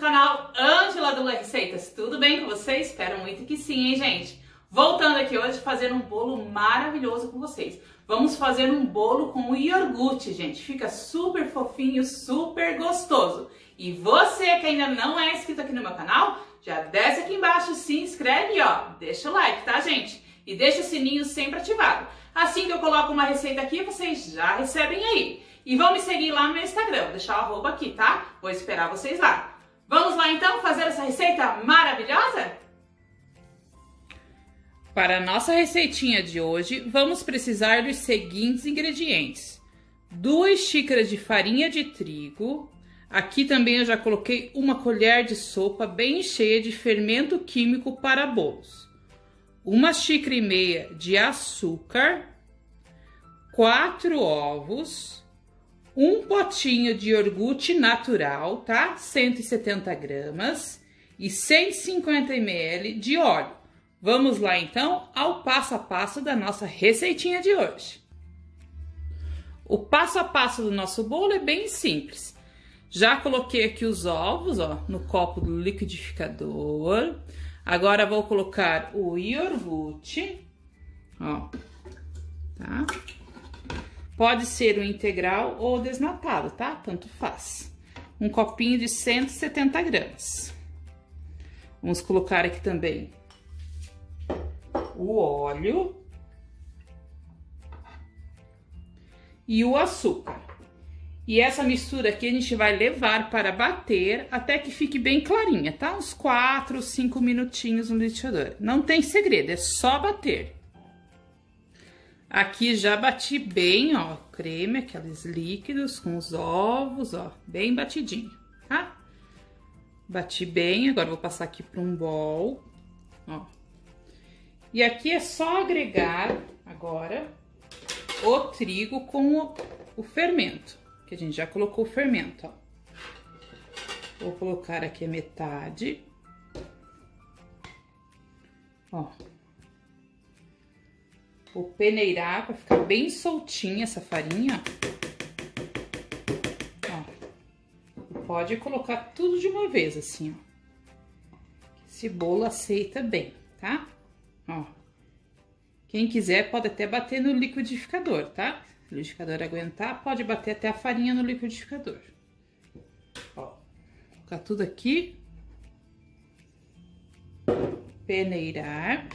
canal Ângela do Receitas. Tudo bem com vocês? Espero muito que sim, hein, gente? Voltando aqui hoje, fazendo um bolo maravilhoso com vocês. Vamos fazer um bolo com iogurte, gente. Fica super fofinho, super gostoso. E você que ainda não é inscrito aqui no meu canal, já desce aqui embaixo, se inscreve ó, deixa o like, tá, gente? E deixa o sininho sempre ativado. Assim que eu coloco uma receita aqui, vocês já recebem aí. E vão me seguir lá no meu Instagram, vou deixar o arroba aqui, tá? Vou esperar vocês lá. Vamos lá então fazer essa receita maravilhosa? Para a nossa receitinha de hoje, vamos precisar dos seguintes ingredientes. 2 xícaras de farinha de trigo. Aqui também eu já coloquei uma colher de sopa bem cheia de fermento químico para bolos. Uma xícara e meia de açúcar. Quatro ovos um potinho de iogurte natural, tá? 170 gramas e 150 ml de óleo. Vamos lá então ao passo a passo da nossa receitinha de hoje. O passo a passo do nosso bolo é bem simples. Já coloquei aqui os ovos, ó, no copo do liquidificador. Agora vou colocar o iogurte, ó, tá? Pode ser o integral ou desnatado, tá? Tanto faz. Um copinho de 170 gramas. Vamos colocar aqui também o óleo e o açúcar. E essa mistura aqui a gente vai levar para bater até que fique bem clarinha, tá? Uns 4, 5 minutinhos no liquidificador. Não tem segredo, é só bater. Aqui já bati bem, ó, creme, aqueles líquidos com os ovos, ó, bem batidinho, tá? Bati bem, agora vou passar aqui para um bol, ó. E aqui é só agregar agora o trigo com o, o fermento, que a gente já colocou o fermento, ó. Vou colocar aqui a metade, ó. Vou peneirar para ficar bem soltinha essa farinha. Ó. Pode colocar tudo de uma vez, assim, ó. Esse bolo aceita bem, tá? Ó. Quem quiser pode até bater no liquidificador, tá? Se o liquidificador aguentar, pode bater até a farinha no liquidificador. Ó. Colocar tudo aqui. Peneirar.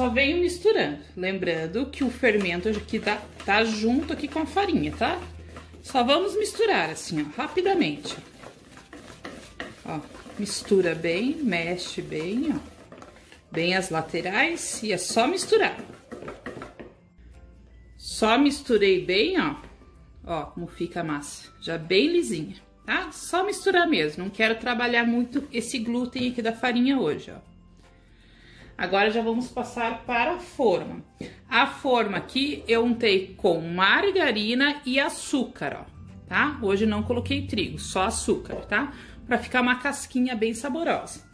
Só venho misturando. Lembrando que o fermento aqui tá, tá junto aqui com a farinha, tá? Só vamos misturar assim, ó, rapidamente. Ó, mistura bem, mexe bem, ó. Bem as laterais e é só misturar. Só misturei bem, ó. Ó, como fica a massa. Já bem lisinha, tá? Só misturar mesmo. Não quero trabalhar muito esse glúten aqui da farinha hoje, ó. Agora já vamos passar para a forma. A forma aqui eu untei com margarina e açúcar, ó, tá? Hoje não coloquei trigo, só açúcar, tá? Para ficar uma casquinha bem saborosa.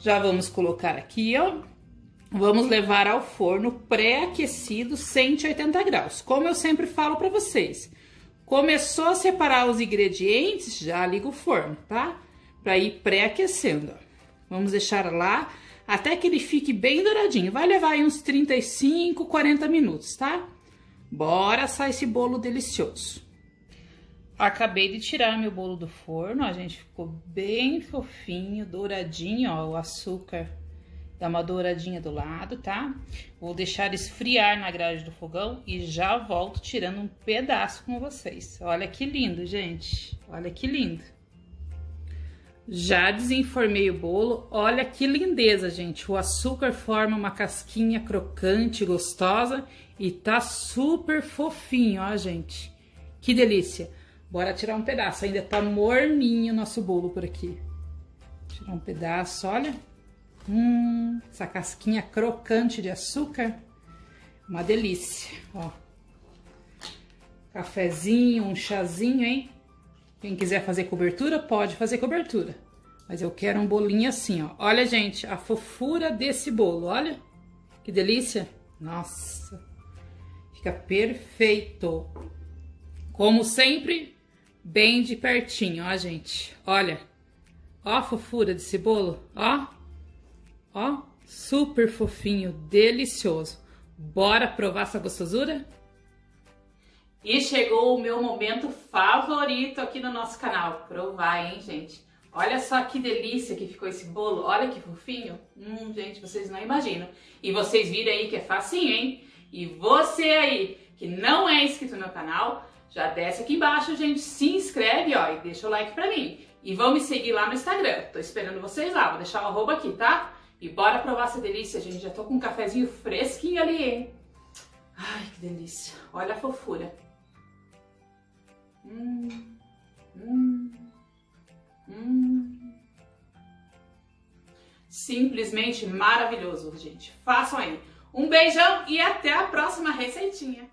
Já vamos colocar aqui, ó. Vamos levar ao forno pré-aquecido 180 graus. Como eu sempre falo para vocês. Começou a separar os ingredientes, já liga o forno, tá? Para ir pré-aquecendo, Vamos deixar lá até que ele fique bem douradinho. Vai levar aí uns 35, 40 minutos, tá? Bora assar esse bolo delicioso. Acabei de tirar meu bolo do forno, a gente ficou bem fofinho, douradinho, ó, o açúcar dá uma douradinha do lado, tá? Vou deixar esfriar na grade do fogão e já volto tirando um pedaço com vocês. Olha que lindo, gente, olha que lindo. Já desenformei o bolo. Olha que lindeza, gente. O açúcar forma uma casquinha crocante, gostosa e tá super fofinho, ó, gente. Que delícia. Bora tirar um pedaço. Ainda tá morninho o nosso bolo por aqui. Tirar um pedaço, olha. Hum, essa casquinha crocante de açúcar. Uma delícia, ó. Cafezinho, um chazinho, hein? Quem quiser fazer cobertura, pode fazer cobertura. Mas eu quero um bolinho assim, ó. Olha, gente, a fofura desse bolo, olha. Que delícia. Nossa. Fica perfeito. Como sempre, bem de pertinho, ó, gente. Olha, ó a fofura desse bolo, ó. Ó, super fofinho, delicioso. Bora provar essa gostosura? E chegou o meu momento favorito aqui no nosso canal. Provar, hein, gente? Olha só que delícia que ficou esse bolo. Olha que fofinho. Hum, gente, vocês não imaginam. E vocês viram aí que é facinho, hein? E você aí que não é inscrito no canal, já desce aqui embaixo, gente, se inscreve, ó, e deixa o like pra mim. E vão me seguir lá no Instagram. Tô esperando vocês lá. Vou deixar o arroba aqui, tá? E bora provar essa delícia, gente. Já tô com um cafezinho fresquinho ali, hein? Ai, que delícia. Olha a fofura. Hum, hum. Simplesmente maravilhoso, gente. Façam aí. Um beijão e até a próxima receitinha.